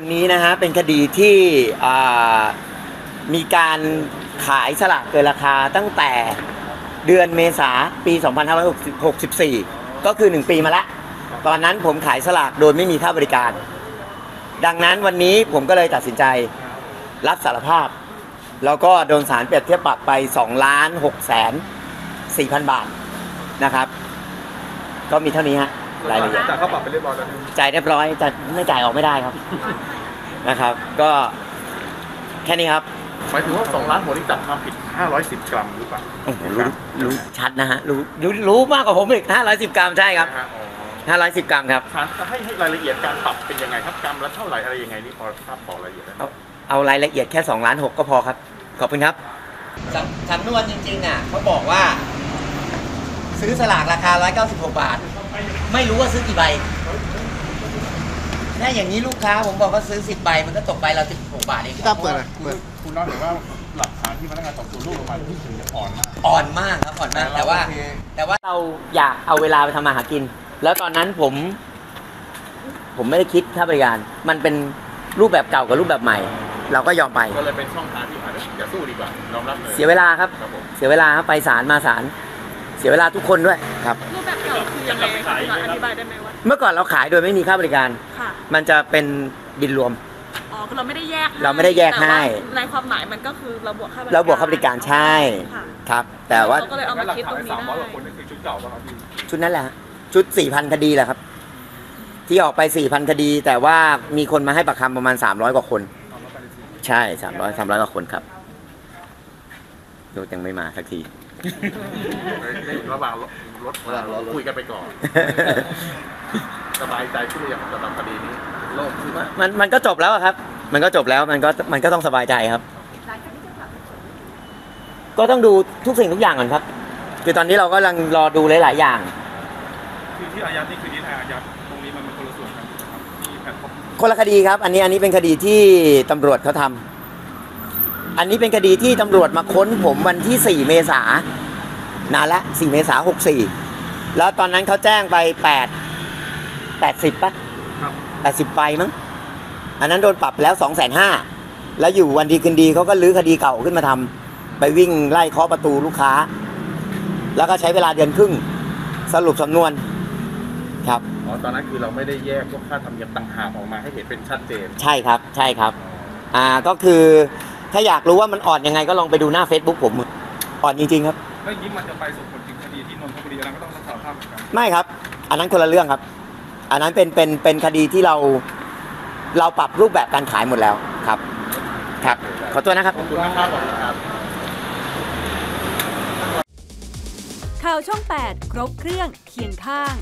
วันนี้นะฮะเป็นคดีที่มีการขายสลากเกินราคาตั้งแต่เดือนเมษาปี 2564 ก็คือ 1 ปีมาแล้วตอนนั้นผมขายสลากโดยไม่มีค่าบริการ ดังนั้นวันนี้ผมก็เลยตัดสินใจรับสารภาพ แล้วก็โดนสารเปรียบเทียบปรับไป 2 ล้าน6แสน4พันบาทนะครับ ก็มีเท่านี้ฮะ รายละเอียดจ่ายค่าปรับไปเรียบร้อยแล้วจ่ายเรียบร้อยแต่ไม่จ่ายออกไม่ได้ครับ นะครับ ก็แค่นี้ครับหมายถึงว่า2ล้านหัวนี่จับความผิด 510 กรัมหรือเปล่าโอ้โหรู้รู้ชัดนะฮะรู้รู้รู้มากกว่าผมอีก510 กรัมใช่ครับนะฮะอ๋อ510 กรัมครับศาลจะให้ให้รายละเอียดการปรับเป็นยังไงครับกรัมละเท่าไหร่อะไรยังไงนี่พอทราบบอกรายละเอียดได้ไหมเอาเอารายละเอียดแค่2ล้าน6ก็พอครับ ขอบคุณครับสำนวนจริงๆอะเขาบอกว่า ซื้อสลากราคา 196 บาท ไม่รู้ว่าซื้อกี่ใบถ้าอย่างนี้ลูกค้าผมบอกว่าซื้อ10ใบมันก็ตกใบเรา16บาทเองพี่ตั้มเปิดเลยเปิดคุณน้องเห็นว่าหลักฐานที่พนักงานสอบสวนรวบรวมมาที่ถึงจะอ่อนมากอ่อนมากครับอ่อนมากแต่ว่าโอเคแต่ว่าเราอยากเอาเวลาไปทำมาหากิน แล้วตอนนั้นผม ผมไม่ได้คิดค่าบริการ มันเป็นรูปแบบเก่ากับรูปแบบใหม่ เราก็ยอมไปก็เลยเป็นช่องทางที่อาจจะอย่าสู้ดีกว่ายอมรับเลยเสียเวลาครับครับผมเสียเวลาครับไปศาลมาศาลเสียเวลาทุกคนด้วยครับ ยังไงคะพี่น้อยอธิบายได้ไหมว่าเมื่อก่อนเราขายโดยไม่มีค่าบริการ ค่ะมันจะเป็นบินรวม อ๋อคือเราไม่ได้แยกให้เราไม่ได้แยกให้ แต่ว่าในความหมายมันก็คือเราบวกค่าบริการเราบวกค่าบริการใช่ค่ะครับ แต่ว่าเราก็เลยเอามาคิดตรงนี้สามร้อยกได้ว่าคนนี่คือชุดเก่าป่ะครับพี่ชุดนั้นแหละฮะชุด 4,000 คดีแหละครับ ที่ออกไป 4,000 คดี แต่ว่ามีคนมาให้ปากคำประมาณ 300 กว่าคน ใช่ 300 300 กว่าคนครับ รถยังไม่มาสักทีระหว่างรถมาคุยกันไปก่อน สบายใจขึ้นหรือยังสำหรับคดีนี้โล่งขึ้นมันมันก็จบแล้วอะครับ มันก็จบแล้วมันก็มันก็ต้องสบายใจครับก็ต้องดูทุกสิ่งทุกอย่างก่อนครับ คือตอนนี้เราก็กำลังรอดูหลายๆอย่าง คือที่อายัดนี่คือที่ไทยอายัดตรงนี้มันเป็นคนละส่วนกันนะครับที่แพลตฟอร์มคนละคดีครับ อันนี้อันนี้เป็นคดีที่ตำรวจเขาทำ อันนี้เป็นคดีที่ตำรวจมาค้นผมวันที่ 4 เมษานานละ 4 เมษา64 แล้วตอนนั้นเขาแจ้งไป 8 80ป่ะครับ80ใบมั้ง อันนั้นโดนปรับไปแล้ว 2 5 0 0 0แล้วอยู่วันดีคืนดีเขาก็ลื้อคดีเก่าขึ้นมาทำไปวิ่งไล่เคาะประตูลูกค้า แล้วก็ใช้เวลาเดือนครึ่งสรุปสำนวนครับอ๋อตอนนั้นคือเราไม่ได้แยกพวกค่าธรรมเนียมต่างหากออกมาให้เห็นเป็นชัดเจน ใช่ครับ ใช่ครับ อ่า ก็คือ ถ้าอยากรู้ว่ามันอ่อนยังไงก็ลองไปดูหน้า Facebook ผม อ่อนจริงๆครับแล้วอย่างนี้มันจะไปส่งผลถึงคดีที่นนทบุรีแล้วก็ต้องรับสารภาพเหมือนกันไม่ครับ อันนั้นคนละเรื่องครับ อันนั้นเป็นเป็นเป็นคดีที่เราเราปรับรูปแบบการขายหมดแล้วครับ ครับ ขอตัวนะครับ ขอบคุณนะครับขอบคุณครับ ข่าวช่อง 8 ครบเครื่องเคียงข้าง